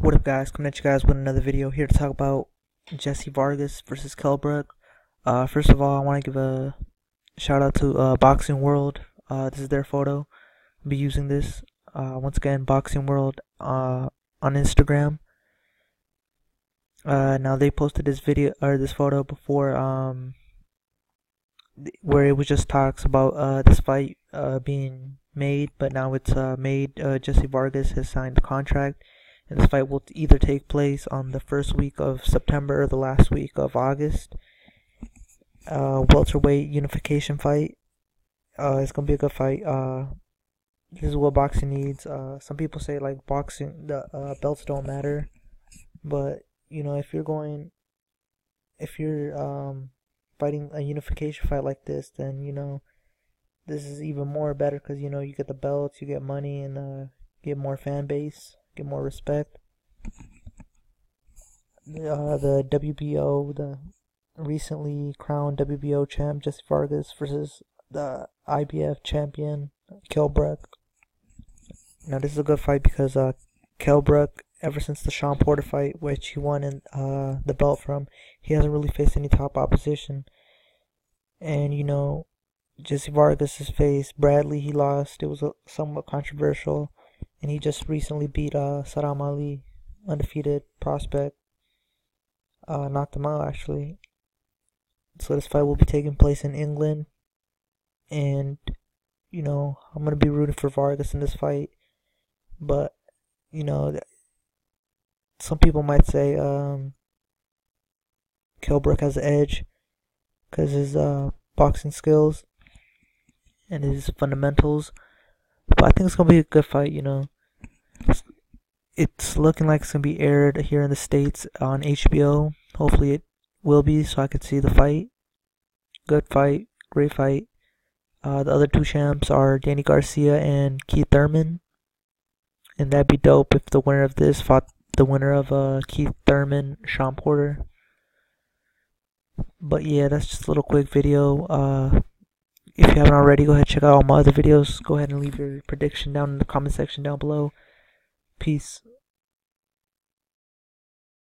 What up guys, coming at you guys with another video here to talk about Jessie Vargas versus Kell Brook. Uh, first of all, I want to give a shout out to uh, Boxing World. Uh, this is their photo. I'll be using this. Uh, once again, Boxing World uh, on Instagram. Uh, now they posted this video or this photo before um, where it was just talks about this fight being made, but now it's made. Jessie Vargas has signed the contract, and this fight will either take place on the first week of September or the last week of August. Uh, welterweight unification fight. Uh, it's gonna be a good fight. Uh, this is what boxing needs. Uh, some people say like boxing, the uh, belts don't matter, but you know if you're going, if you're um fighting a unification fight like this, then you know this is even more better because you know you get the belts, you get money, and uh, get more fan base, get more respect. Uh, the WBO, the recently crowned WBO champ Jessie Vargas versus the IBF champion Kell Brook. Now this is a good fight because uh, Kell Brook, ever since the Shawn Porter fight, which he won in, uh, the belt from, he hasn't really faced any top opposition. And you know, Jessie Vargas has faced Bradley. He lost. It was a, somewhat controversial, and he just recently beat uh, Saddam Ali, undefeated prospect. Uh, knocked him out actually. So this fight will be taking place in England, and you know I'm gonna be rooting for Vargas in this fight, but you know some people might say um, Kell Brook has the edge because his uh, boxing skills and his fundamentals. But I think it's gonna be a good fight. You know, it's, looking like it's gonna be aired here in the states on HBO. Hopefully, it will be so I can see the fight. Good fight, great fight. Uh, the other two champs are Danny Garcia and Keith Thurman, and that'd be dope if the winner of this fought the winner of uh, Keith Thurman, Shawn Porter. But yeah, that's just a little quick video. Uh, if you haven't already, go ahead and check out all my other videos. Go ahead and leave your prediction down in the comment section down below. Peace.